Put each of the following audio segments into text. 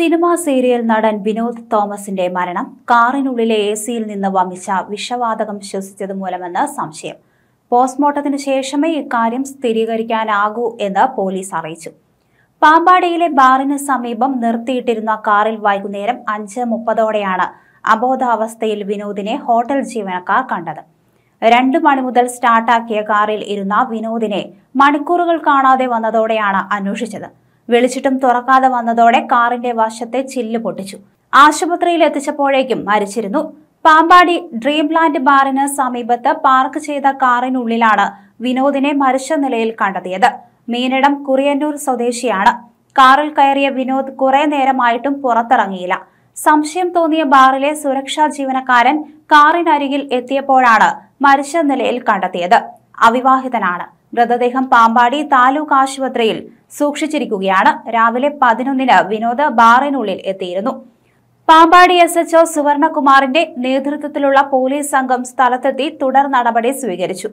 Cinema serial നടൻ വിനോദ് തോമസിന്റെ മരണം കാറിനുള്ളിലെ എ സിയിൽ നിന്ന് വമിച്ച വിഷവാതകം ശ്വസിച്ചത് മൂലമെന്ന് സംശയം. പോസ്റ്റ്മോർട്ടത്തിന് ശേഷമേ ഇക്കാര്യം സ്ഥിരീകരിക്കാനാകൂ എന്ന് പോലീസ് അറിയിച്ചു. പാമ്പാടിയിലെ ബാറിന് സമീപം നിർത്തിയിട്ടിരുന്ന കാറിൽ വൈകുന്നേരം അഞ്ച് മുപ്പതോടെയാണ് അബോധാവസ്ഥയിൽ വിനോദിനെ ഹോട്ടൽ ജീവനക്കാർ കണ്ടത്. രണ്ടു മണി മുതൽ സ്റ്റാർട്ടാക്കിയ കാറിൽ ഇരുന്ന വിനോദിനെ മണിക്കൂറുകൾ കാണാതെ വന്നതോടെയാണ് അന്വേഷിച്ചത്. വിളിച്ചിട്ടും തുറക്കാതെ വന്നതോടെ കാറിന്റെ വശത്തെ ചില്ല് പൊട്ടിച്ചു. ആശുപത്രിയിൽ എത്തിച്ചപ്പോഴേക്കും മരിച്ചിരുന്നു. പാമ്പാടി ഡ്രീംലാൻഡ് ബാറിന് സമീപത്ത് പാർക്ക് ചെയ്ത കാറിനുള്ളിലാണ് വിനോദിനെ മരിച്ച നിലയിൽ കണ്ടെത്തിയത്. മീനിടം കുറിയന്നൂർ സ്വദേശിയാണ്. കാറിൽ കയറിയ വിനോദ് കുറെ നേരമായിട്ടും പുറത്തിറങ്ങിയില്ല. സംശയം തോന്നിയ ബാറിലെ സുരക്ഷാ ജീവനക്കാരൻ കാറിനരികിൽ എത്തിയപ്പോഴാണ് മരിച്ച നിലയിൽ കണ്ടെത്തിയത്. അവിവാഹിതനാണ്. മൃതദേഹം പാമ്പാടി താലൂക്ക് ആശുപത്രിയിൽ സൂക്ഷിച്ചിരിക്കുകയാണ്. രാവിലെ പതിനൊന്നിന് വിനോദ ബാറിനുള്ളിൽ എത്തിയിരുന്നു. പാമ്പാടി എസ് എച്ച് ഒ സുവർണകുമാറിന്റെ നേതൃത്വത്തിലുള്ള പോലീസ് സംഘം സ്ഥലത്തെത്തി തുടർ നടപടി സ്വീകരിച്ചു.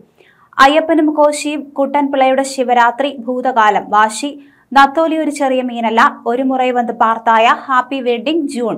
അയ്യപ്പനും കോശിയും കുട്ടൻപിള്ളയുടെ ശിവരാത്രി ഭൂതകാലം വാശി നത്തോലി ഒരു ചെറിയ മീനല്ല ഒരു മുറൈ വന്ന് പാർത്തായ ഹാപ്പി വെഡിംഗ് ജൂൺ.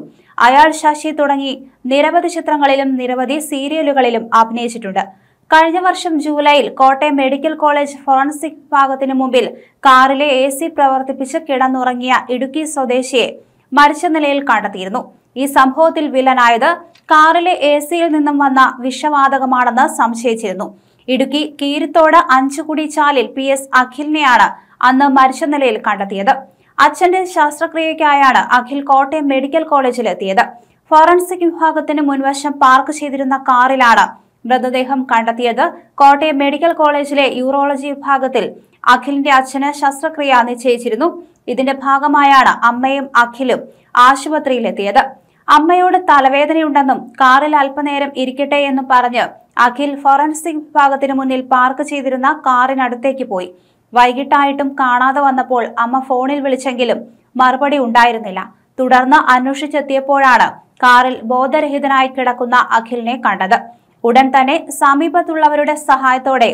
അയാൾ ശശി തുടങ്ങി നിരവധി ചിത്രങ്ങളിലും നിരവധി സീരിയലുകളിലും അഭിനയിച്ചിട്ടുണ്ട്. കഴിഞ്ഞ വർഷം ജൂലൈയിൽ കോട്ടയം മെഡിക്കൽ കോളേജ് ഫോറൻസിക് വിഭാഗത്തിന് മുമ്പിൽ കാറിലെ എ സി പ്രവർത്തിപ്പിച്ച് കിടന്നുറങ്ങിയ ഇടുക്കി സ്വദേശിയെ മരിച്ച നിലയിൽ കണ്ടെത്തിയിരുന്നു. ഈ സംഭവത്തിൽ വില്ലനായത് കാറിലെ എ സിയിൽ നിന്നും വന്ന വിഷവാതകമാണെന്ന് സംശയിച്ചിരുന്നു. ഇടുക്കി കീരിത്തോട് അഞ്ചുകുടി ചാലിൽ പി എസ് അഖിലിനെയാണ് അന്ന് മരിച്ച നിലയിൽ കണ്ടെത്തിയത്. അച്ഛന്റെ ശസ്ത്രക്രിയയ്ക്കായാണ് അഖിൽ കോട്ടയം മെഡിക്കൽ കോളേജിലെത്തിയത്. ഫോറൻസിക് വിഭാഗത്തിന് മുൻവശം പാർക്ക് ചെയ്തിരുന്ന കാറിലാണ് മൃതദേഹം കണ്ടെത്തിയത് കോട്ടയം മെഡിക്കൽ കോളേജിലെ യൂറോളജി വിഭാഗത്തിൽ അഖിലിന്റെ അച്ഛന് ശസ്ത്രക്രിയ നിശ്ചയിച്ചിരുന്നു. ഇതിന്റെ ഭാഗമായാണ് അമ്മയും അഖിലും ആശുപത്രിയിലെത്തിയത്. അമ്മയോട് തലവേദനയുണ്ടെന്നും കാറിൽ അല്പനേരം ഇരിക്കട്ടെ എന്നും പറഞ്ഞ് അഖിൽ ഫോറൻസിക് വിഭാഗത്തിന് മുന്നിൽ പാർക്ക് ചെയ്തിരുന്ന കാറിനടുത്തേക്ക് പോയി. വൈകിട്ടായിട്ടും കാണാതെ വന്നപ്പോൾ അമ്മ ഫോണിൽ വിളിച്ചെങ്കിലും മറുപടി ഉണ്ടായിരുന്നില്ല. തുടർന്ന് അന്വേഷിച്ചെത്തിയപ്പോഴാണ് കാറിൽ ബോധരഹിതനായി കിടക്കുന്ന അഖിലിനെ കണ്ടത്. ഉടൻ തന്നെ സമീപത്തുള്ളവരുടെ സഹായത്തോടെ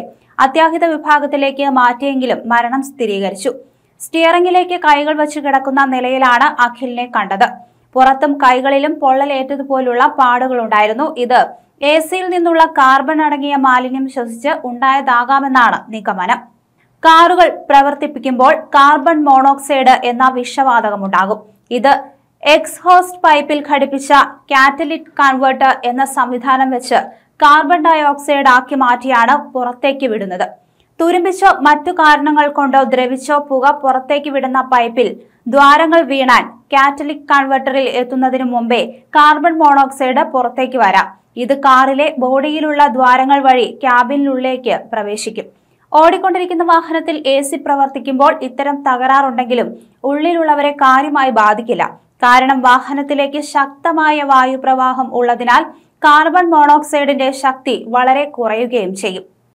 അത്യാഹിത വിഭാഗത്തിലേക്ക് മാറ്റിയെങ്കിലും മരണം സ്ഥിരീകരിച്ചു. സ്റ്റിയറിംഗിലേക്ക് കൈകൾ വെച്ച് കിടക്കുന്ന നിലയിലാണ് അഖിലിനെ കണ്ടത്. പുറത്തും കൈകളിലും പൊള്ളലേറ്റതുപോലുള്ള പാടുകളുണ്ടായിരുന്നു ഇത്. എ സിയിൽ നിന്നുള്ള കാർബൺ അടങ്ങിയ മാലിന്യം ശ്വസിച്ച് ഉണ്ടായതാകാമെന്നാണ് നിഗമനം. കാറുകൾ പ്രവർത്തിപ്പിക്കുമ്പോൾ കാർബൺ മോണോക്സൈഡ് എന്ന വിഷവാതകമുണ്ടാകും. ഇത് എക്സ്ഹോസ്റ്റ് പൈപ്പിൽ ഘടിപ്പിച്ച കാറ്റലിറ്റ് കൺവേർട്ടർ എന്ന സംവിധാനം വെച്ച് കാർബൺ ഡയോക്സൈഡ് ആക്കി മാറ്റിയാണ് പുറത്തേക്ക് വിടുന്നത്. തുരുമ്പിച്ചോ മറ്റു കാരണങ്ങൾ കൊണ്ടോ ദ്രവിച്ചോ പുക പുറത്തേക്ക് വിടുന്ന പൈപ്പിൽ ദ്വാരങ്ങൾ വീണാൻ കാറ്റലിക് കൺവെർട്ടറിൽ എത്തുന്നതിനു മുമ്പേ കാർബൺ മോണോക്സൈഡ് പുറത്തേക്ക് വരാം. ഇത് കാറിലെ ബോഡിയിലുള്ള ദ്വാരങ്ങൾ വഴി ക്യാബിനുള്ളിലേക്ക് പ്രവേശിക്കും. ഓടിക്കൊണ്ടിരിക്കുന്ന വാഹനത്തിൽ എ സി പ്രവർത്തിക്കുമ്പോൾ ഇത്തരം തകരാറുണ്ടെങ്കിലും ഉള്ളിലുള്ളവരെ കാര്യമായി ബാധിക്കില്ല. കാരണം വാഹനത്തിലേക്ക് ശക്തമായ വായുപ്രവാഹം ഉള്ളതിനാൽ കാർബൺ മോണോക്സൈഡിന്റെ ശക്തി വളരെ കുറയുകയും ചെയ്യും.